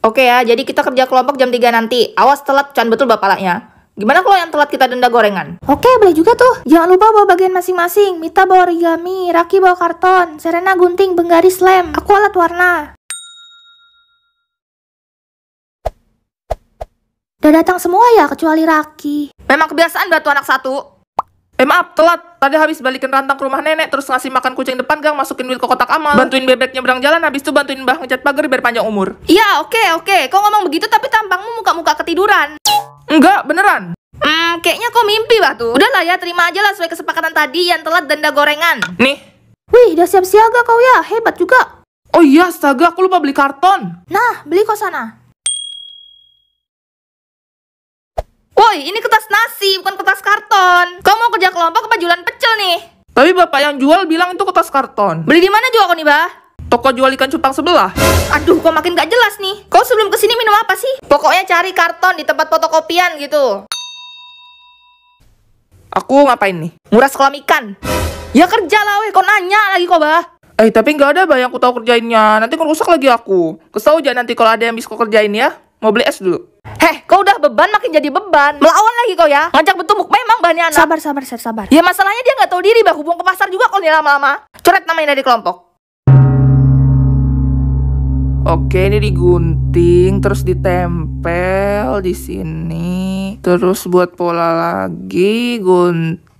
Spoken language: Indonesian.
Oke ya, jadi kita kerja kelompok jam 3 nanti. Awas telat, can betul bapaknya. Gimana kalau yang telat kita denda gorengan? Oke, boleh juga tuh. Jangan lupa bawa bagian masing-masing. Mita bawa origami, Raki bawa karton, Serena gunting, penggaris lem, aku alat warna. Udah datang semua ya, kecuali Raki. Memang kebiasaan batu anak satu. Eh maaf, telat. Tadi habis balikin rantang ke rumah nenek, terus ngasih makan kucing depan gang, masukin wheel ke kotak amal. Bantuin bebek nyebrang jalan, habis itu bantuin mbah ngecat pagar biar panjang umur. Iya, oke, oke. Kau ngomong begitu tapi tampangmu muka-muka ketiduran. Enggak, beneran. Hmm, kayaknya kau mimpi, Batu. Udahlah ya, terima aja lah sesuai kesepakatan tadi yang telat denda gorengan. Nih. Wih, udah siap siaga kau ya, hebat juga. Oh iya, astaga, aku lupa beli karton. Nah, beli kau sana. Woi, ini kertas nasi, bukan kertas karton. Kau mau kerja kelompok apa jualan pecel nih? Tapi bapak yang jual bilang itu kertas karton. Beli di mana juga kau nih, Bah? Toko jual ikan cupang sebelah. Aduh, kok makin gak jelas nih. Kau sebelum ke sini minum apa sih? Pokoknya cari karton di tempat fotokopian gitu. Aku ngapain nih? Nguras kolam ikan. Ya kerja lah, weh. Kau nanya lagi kok, Bah. Eh, tapi nggak ada, Bah, yang aku tahu kerjainnya. Nanti kau rusak lagi aku. Kesau aja nanti kalau ada yang bisa kau kerjain ya. Mau beli es dulu. Heh, beban makin jadi beban. Melawan lagi kau ya. Ngajak betumuk memang banyak anak. Sabar, sabar, sabar, sabar. Ya masalahnya dia nggak tahu diri, bah. Hubung ke pasar juga kau nih lama-lama. Coret namanya dari kelompok. Oke, ini digunting, terus ditempel di sini. Terus buat pola lagi, gunting.